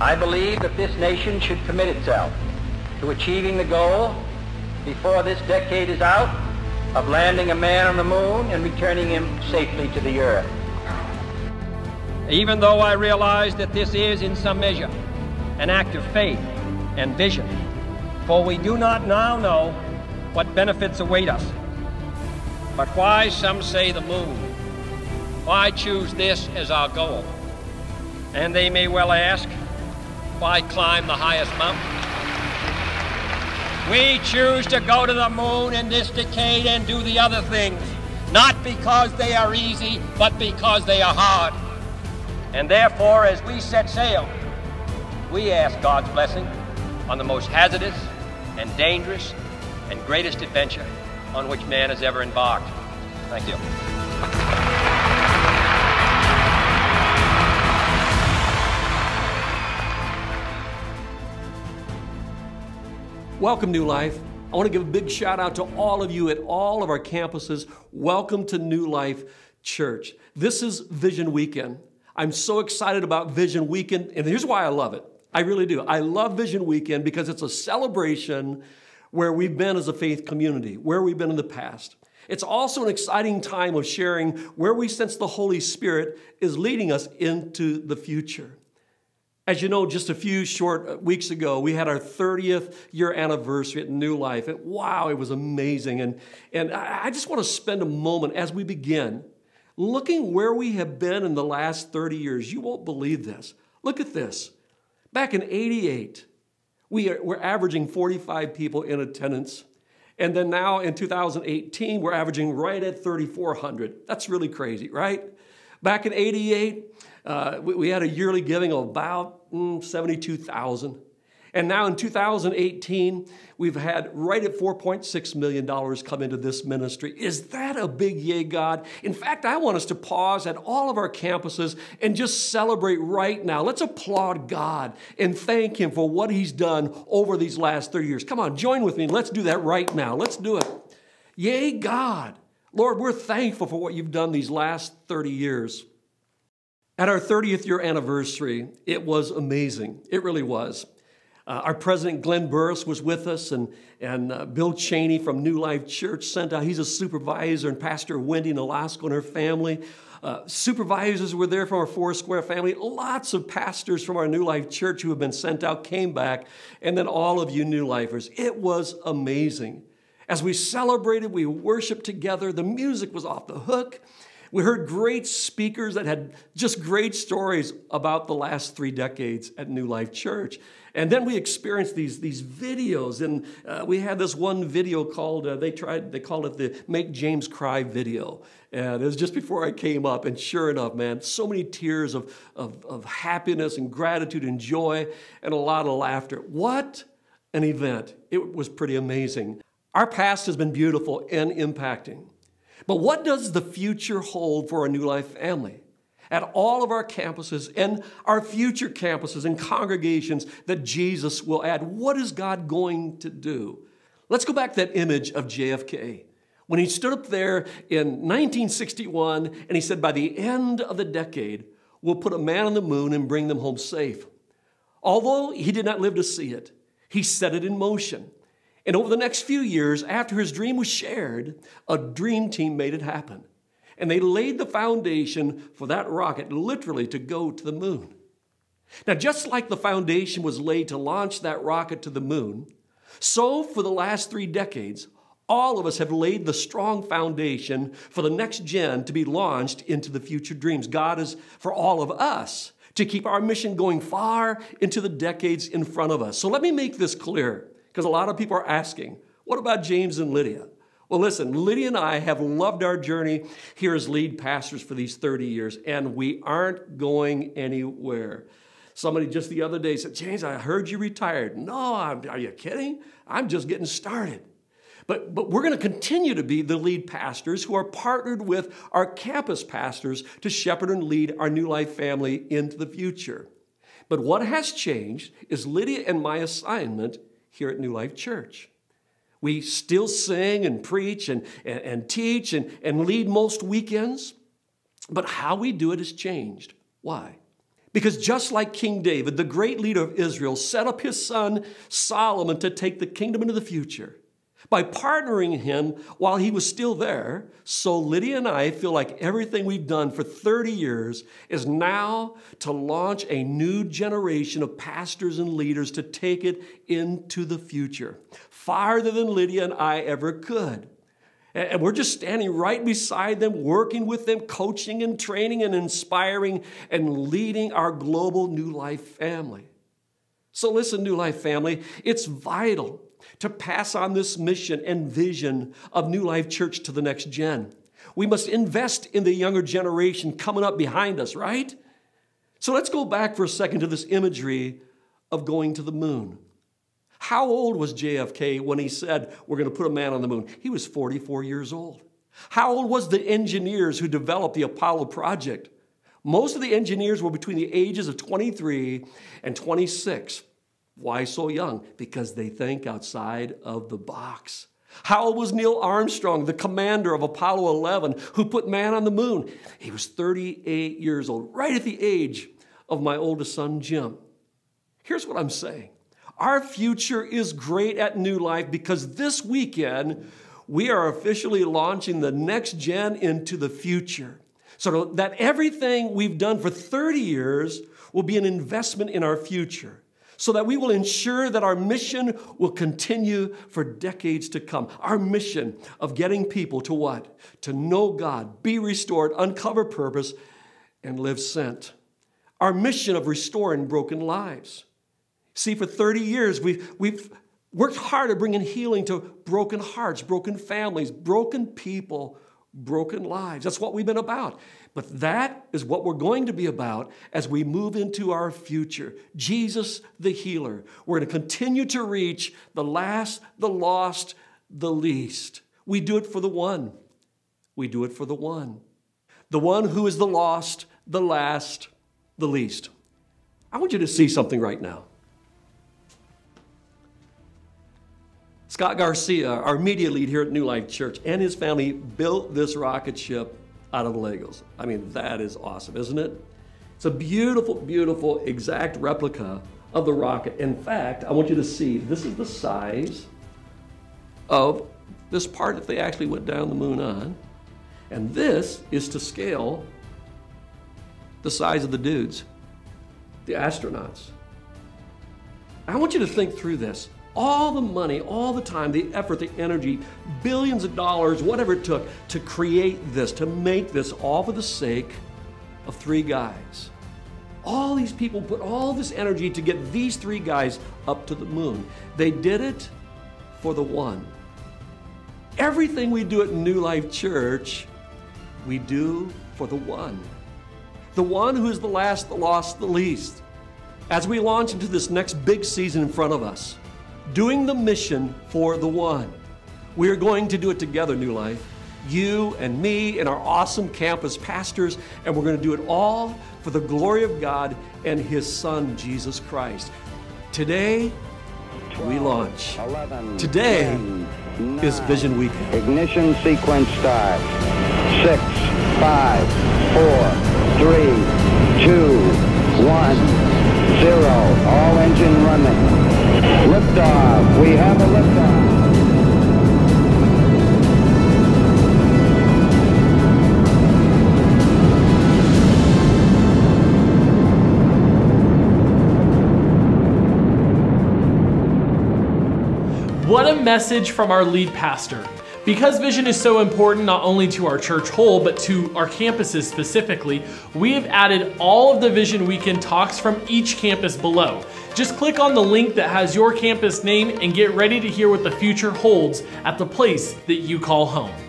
I believe that this nation should commit itself to achieving the goal before this decade is out of landing a man on the moon and returning him safely to the earth. Even though I realize that this is, in some measure, an act of faith and vision, for we do not now know what benefits await us. But why, some say, the moon? Why choose this as our goal? And they may well ask, why climb the highest mountain? We choose to go to the moon in this decade and do the other things, not because they are easy, but because they are hard. And therefore, as we set sail, we ask God's blessing on the most hazardous and dangerous and greatest adventure on which man has ever embarked. Thank you. Welcome, New Life. I want to give a big shout out to all of you at all of our campuses. Welcome to New Life Church. This is Vision Weekend. I'm so excited about Vision Weekend, and here's why I love it. I really do. I love Vision Weekend because it's a celebration where we've been as a faith community, where we've been in the past. It's also an exciting time of sharing where we sense the Holy Spirit is leading us into the future. As you know, just a few short uh, weeks ago, we had our 30th year anniversary at New Life. And wow, it was amazing. And, and I just want to spend a moment as we begin looking where we have been in the last 30 years. You won't believe this. Look at this. Back in 88, we we're averaging 45 people in attendance. And then now in 2018, we're averaging right at 3,400. That's really crazy, right? Back in 88, uh, we, we, had a yearly giving of about mm, 72,000. And now in 2018, we've had right at $4.6 million come into this ministry. Is that a big yay, God? In fact, I want us to pause at all of our campuses and just celebrate right now. Let's applaud God and thank Him for what He's done over these last 30 years. Come on, join with me. Let's do that right now. Let's do it. Yay, God. Lord, we're thankful for what you've done these last 30 years. At our 30th year anniversary, it was amazing. It really was. Uh, our president, Glenn Burris, was with us, and, and uh, Bill Cheney from New Life Church sent out. He's a supervisor, and Pastor Wendy Nolasco and her family. Uh, supervisors were there from our Foursquare family. Lots of pastors from our New Life Church who have been sent out came back, and then all of you New Lifers. It was amazing. As we celebrated, we worshiped together. The music was off the hook. We heard great speakers that had just great stories about the last three decades at New Life Church. And then we experienced these, these videos, and uh, we had this one video called, uh, they tried, they called it the Make James Cry video. And it was just before I came up, and sure enough, man, so many tears of, of, of happiness and gratitude and joy, and a lot of laughter. What an event! It was pretty amazing. Our past has been beautiful and impacting. But what does the future hold for a New Life family? At all of our campuses and our future campuses and congregations that Jesus will add, what is God going to do? Let's go back to that image of JFK. When he stood up there in 1961 and he said, By the end of the decade, we'll put a man on the moon and bring them home safe. Although he did not live to see it, he set it in motion. And over the next few years, after his dream was shared, a dream team made it happen. And they laid the foundation for that rocket literally to go to the moon. Now, just like the foundation was laid to launch that rocket to the moon, so for the last three decades, all of us have laid the strong foundation for the next gen to be launched into the future dreams. God is for all of us to keep our mission going far into the decades in front of us. So let me make this clear. Because a lot of people are asking, what about James and Lydia? Well, listen, Lydia and I have loved our journey here as lead pastors for these 30 years, and we aren't going anywhere. Somebody just the other day said, James, I heard you retired. No, I'm, are you kidding? I'm just getting started. But, but we're going to continue to be the lead pastors who are partnered with our campus pastors to shepherd and lead our New Life family into the future. But what has changed is Lydia and my assignment here at New Life Church. We still sing and preach and, and, and, teach and, and lead most weekends, but how we do it has changed. Why? Because just like King David, the great leader of Israel, set up his son Solomon to take the kingdom into the future, by partnering him while he was still there, so Lydia and I feel like everything we've done for 30 years is now to launch a new generation of pastors and leaders to take it into the future, farther than Lydia and I ever could. And we're just standing right beside them, working with them, coaching and training and inspiring and leading our global New Life family. So, listen, New Life family, it's vital to pass on this mission and vision of New Life Church to the next gen. We must invest in the younger generation coming up behind us, right? So, let's go back for a second to this imagery of going to the moon. How old was JFK when he said, We're going to put a man on the moon? He was 44 years old. How old was the engineers who developed the Apollo project? Most of the engineers were between the ages of 23 and 26. Why so young? Because they think outside of the box. How old was Neil Armstrong, the commander of Apollo 11, who put man on the moon? He was 38 years old, right at the age of my oldest son, Jim. Here's what I'm saying our future is great at New Life because this weekend we are officially launching the next gen into the future. So that everything we've done for 30 years will be an investment in our future. So that we will ensure that our mission will continue for decades to come. Our mission of getting people to what? To know God, be restored, uncover purpose, and live sent. Our mission of restoring broken lives. See, for 30 years, we've, we've worked hard at bringing healing to broken hearts, broken families, broken people, broken lives. That's what we've been about. But that is what we're going to be about as we move into our future. Jesus, the healer. We're going to continue to reach the last, the lost, the least. We do it for the one. We do it for the one. The one who is the lost, the last, the least. I want you to see something right now. Scott Garcia, our media lead here at New Life Church, and his family built this rocket ship out of the Legos. I mean, that is awesome, isn't it? It's a beautiful, beautiful, exact replica of the rocket. In fact, I want you to see this is the size of this part that they actually went down the moon on. And this is to scale the size of the dudes, the astronauts. I want you to think through this all the money, all the time, the effort, the energy, billions of dollars, whatever it took to create this, to make this, all for the sake of three guys. All these people put all this energy to get these three guys up to the moon. They did it for the one. Everything we do at New Life Church, we do for the one. The one who is the last, the lost, the least. As we launch into this next big season in front of us, doing the mission for the one. We are going to do it together, New Life. You and me and our awesome campus pastors, and we're going to do it all for the glory of God and His Son, Jesus Christ. Today, 12, we launch. 11, Today 10, nine, is Vision Week. Ignition sequence start. Six, five, four, three, two, one, zero. All engine running. Liftoff. We have a liftoff. What a message from our lead pastor. Because vision is so important not only to our church whole, but to our campuses specifically, we have added all of the Vision Weekend talks from each campus below. Just click on the link that has your campus name and get ready to hear what the future holds at the place that you call home.